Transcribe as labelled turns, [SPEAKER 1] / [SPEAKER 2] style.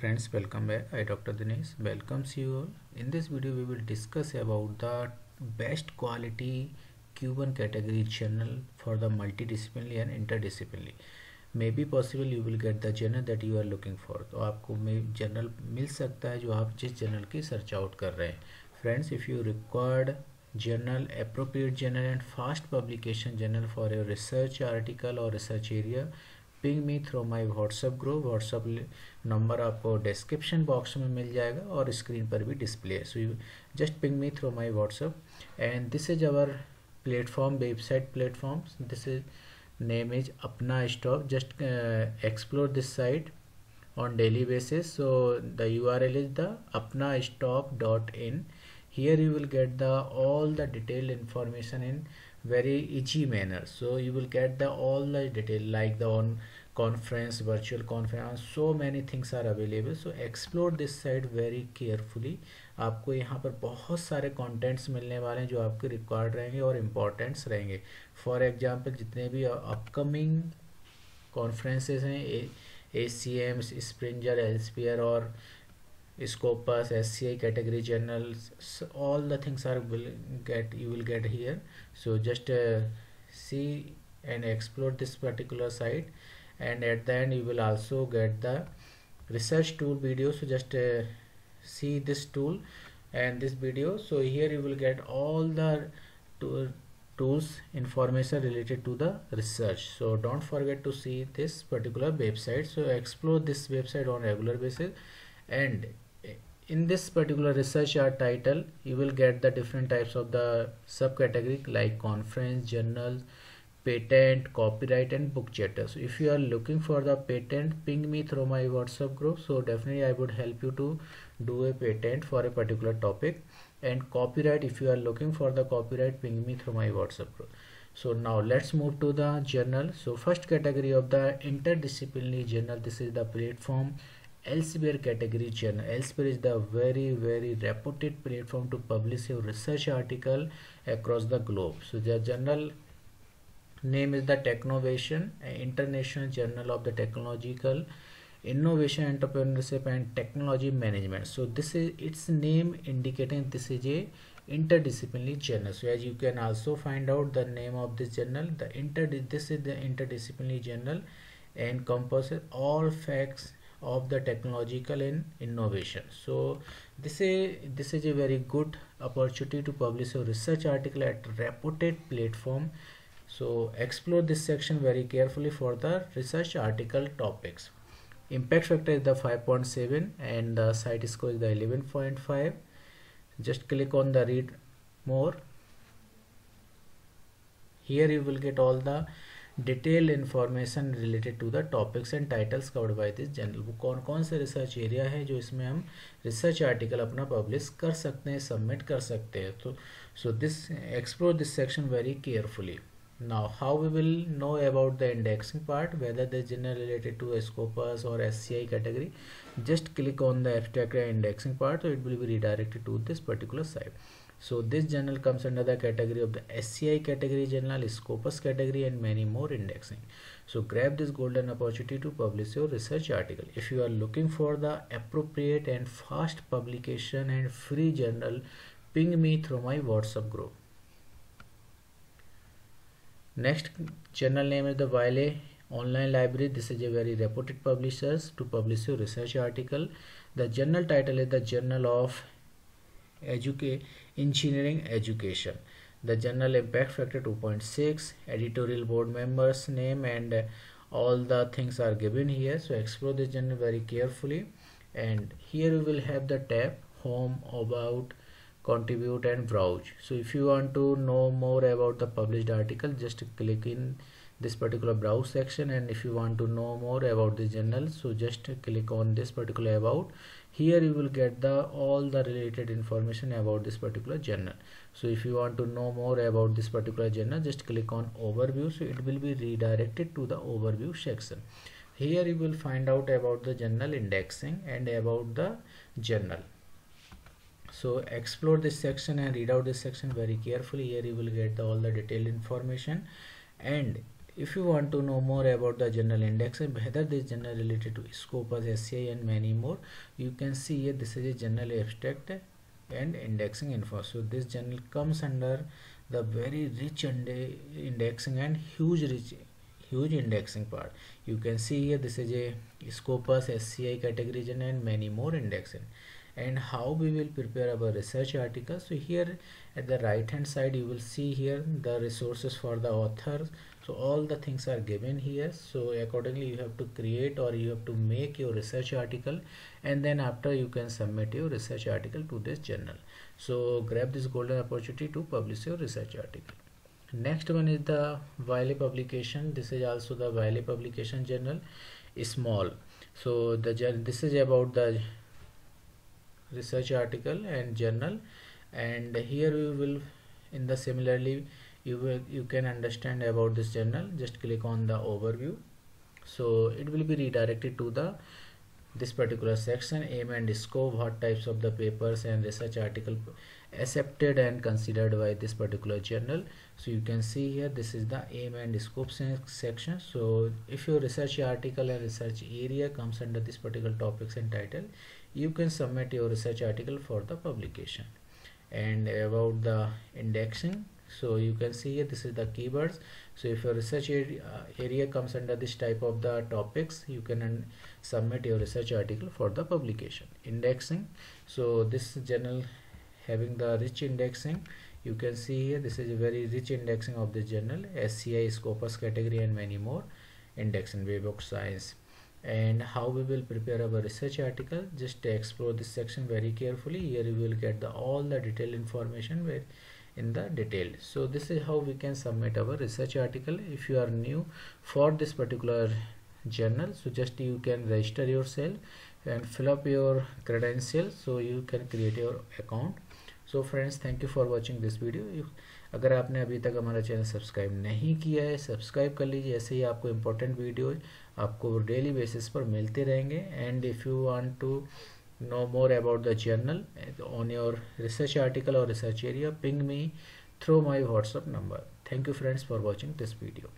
[SPEAKER 1] friends welcome back i dr dinesh welcomes you all in this video we will discuss about the best quality q1 category journal for the multidisciplinary and interdisciplinary may be possible you will get the journal that you are looking for तो आपको में journal मिल सकता है जो आप जिस journal की search out कर रहे हैं friends if you required journal appropriate journal and fast publication journal for your research article or research area ping me through my WhatsApp group WhatsApp number आपको डिस्क्रिप्शन बॉक्स में मिल जाएगा और screen पर भी डिस्प्ले है। So you just ping me through my WhatsApp and this is our platform website platform this is name is अपना stop just explore this site on daily basis. So the url is the apna stop dot in. Here you will get the all the detailed information in very easy manner so you will get the all the detail like the on conference virtual conference so many things are available so explore this site very carefully आपको यहाँ पर बहुत सारे contents मिलने वाले हैं जो आपके रिक्वायर्ड रहेंगे और इम्पोर्टेंट्स रहेंगे फॉर एग्जांपल जितने भी अपकमिंग कॉन्फ्रेंसेस हैं ए सी एम स्प्रिंजर एल्सपियर और scopus sci category journals all the things are will get you will get here. So just uh, see and explore this particular site. And at the end you will also get the research tool video. So just uh, see this tool and this video. So here you will get all the tools information related to the research. So don't forget to see this particular website. So explore this website on regular basis. And in this particular research art title you will get the different types of the subcategory like conference journal patent copyright and book chapter so if you are looking for the patent ping me through my whatsapp group. So definitely i would help you to do a patent for a particular topic. And copyright if you are looking for the copyright ping me through my whatsapp group. So now let's move to the journal. So first category of the interdisciplinary journal this is the platform Elsevier category journal. Elsevier is the very very reputed platform to publish your research article across the globe. So the journal name is the Technovation, International Journal of the Technological Innovation, Entrepreneurship and Technology Management. So this is its name indicating this is a interdisciplinary journal. So as you can also find out the name of this journal, the inter this is the interdisciplinary journal and encompasses all facts of the technological and innovation. So this is this is a very good opportunity to publish a research article at reputed platform. So explore this section very carefully for the research article topics. Impact factor is the 5.7 and the CiteScore is the 11.5 just click on the read more. Here you will get all the detail information related to the topics and titles covered by this journal book कौन कौन से research area है जो इसमें हम research article अपना publish कर सकते हैं सबमिट कर सकते हैं? तो so this explore this section very carefully now how we will know about the indexing part whether this journal related to Scopus और S category just click on the effect indexing part तो it will be redirected to this particular site so this journal comes under the category of the SCI category journal, Scopus category and many more indexing. So grab this golden opportunity to publish your research article. If you are looking for the appropriate and fast publication and free journal, ping me through my WhatsApp group. Next journal name is the Wiley online library. This is a very reputed publishers to publish your research article. The journal title is the Journal of Educate engineering education. The general impact factor 2.6 editorial board members name and uh, all the things are given here. So explore this journal very carefully. And here you will have the tab home about contribute and browse so if you want to know more about the published article just click in this particular browse section and if you want to know more about this journal so just click on this particular about. Here you will get the all the related information about this particular journal. So if you want to know more about this particular journal just click on overview so it will be redirected to the overview section. Here you will find out about the journal indexing and about the journal. So explore this section and read out this section very carefully. Here you will get the, all the detailed information. And if you want to know more about the general index and whether this journal related to scopus sci and many more you can see here this is a journal abstract and indexing info. So this journal comes under the very rich indexing and huge rich huge indexing part. You can see here this is a scopus sci category and many more indexing and how we will prepare our research article. So here at the right hand side you will see here the resources for the authors. So all the things are given here. So accordingly you have to create or you have to make your research article. And then after you can submit your research article to this journal. So grab this golden opportunity to publish your research article. Next one is the Wiley publication. This is also the Wiley publication journal small. So the this is about the research article and journal. And here we will in the similarly you will you can understand about this journal. Just click on the overview. So it will be redirected to the this particular section. Aim and scope what types of the papers and research article accepted and considered by this particular journal. So you can see here this is the aim and scope section. So if your research article and research area comes under this particular topics and title you can submit your research article for the publication. And about the indexing so you can see here this is the keywords. So if your research area, uh, area comes under this type of the topics you can submit your research article for the publication. Indexing so this journal having the rich indexing you can see here this is a very rich indexing of the journal SCI Scopus category and many more. Indexing web of science and how we will prepare our research article just explore this section very carefully. Here you will get the all the detailed information where in the detail. So this is how we can submit our research article. If you are new for this particular journal so just you can register yourself and fill up your credentials so you can create your account so friends thank you for watching this video अगर आपने अभी तक हमारा channel subscribe नहीं किया है subscribe कर लीजिए। ऐसे ही आपको इंपॉर्टेंट वीडियो आपको डेली बेसिस पर मिलते रहेंगे। And if you want to know more about the journal on your research article और research area ping me through my WhatsApp number thank you friends for watching this video